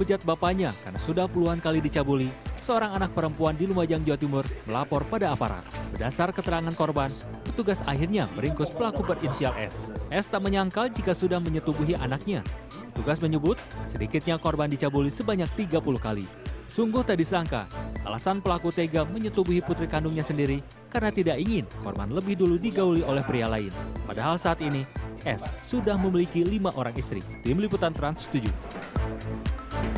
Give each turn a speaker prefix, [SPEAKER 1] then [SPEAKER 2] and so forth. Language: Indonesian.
[SPEAKER 1] bejat bapaknya karena sudah puluhan kali dicabuli, seorang anak perempuan di Lumajang, Jawa Timur melapor pada aparat. Berdasar keterangan korban, petugas akhirnya meringkus pelaku berinisial S. S tak menyangkal jika sudah menyetubuhi anaknya. Petugas menyebut sedikitnya korban dicabuli sebanyak 30 kali. Sungguh tak disangka, alasan pelaku tega menyetubuhi putri kandungnya sendiri karena tidak ingin korban lebih dulu digauli oleh pria lain. Padahal saat ini, S sudah memiliki lima orang istri. Tim Liputan Trans 7. Thank you.